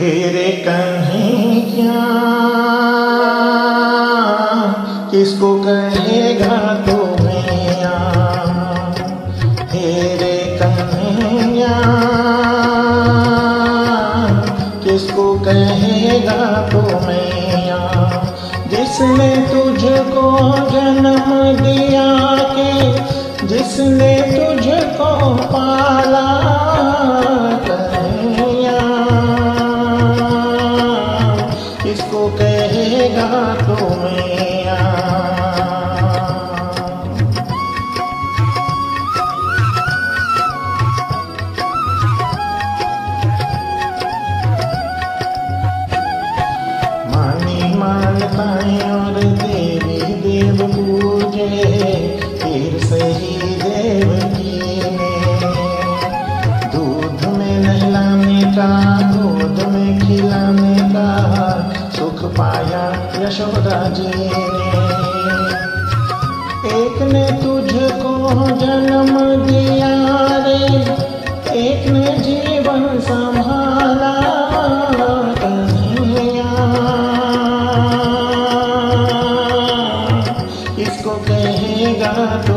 हेरे कन्हैया किसको कहेगा तो मैया हेरे कन्हैया किसको कहेगा तो मैया जिसने तुझको जन्म दिया के, जिसने फिर सही देवकी ने दूध में नहलाने का दूध में खिलाने का सुख पाया यशोदा जी ने। एक ने तुझको जन्म दिया इसको कहेगा तू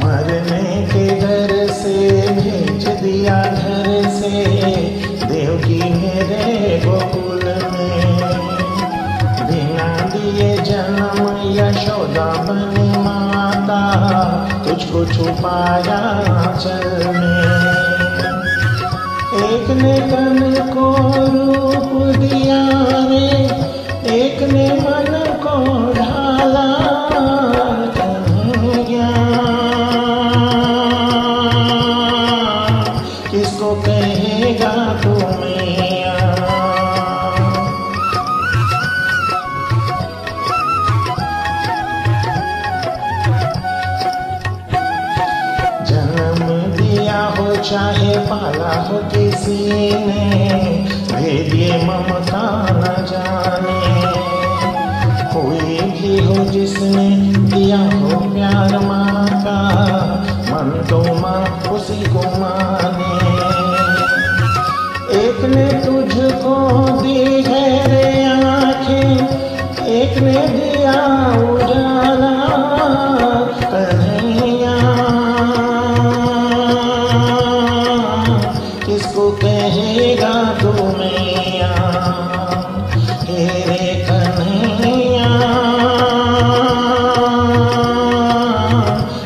मरने के डर से भेज दिया घर से, देव की मेरे गोकुल छुपाया चल में एक ने तन को रूप दिया। चाहे पाला हो किसी ने भेद ममता न जाने। कोई भी हो जिसने दिया हो प्यार माँ का मन तो माँ उसी को माने। एक ने तुझको कन्हैया।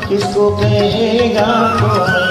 किसको कहेगा मैया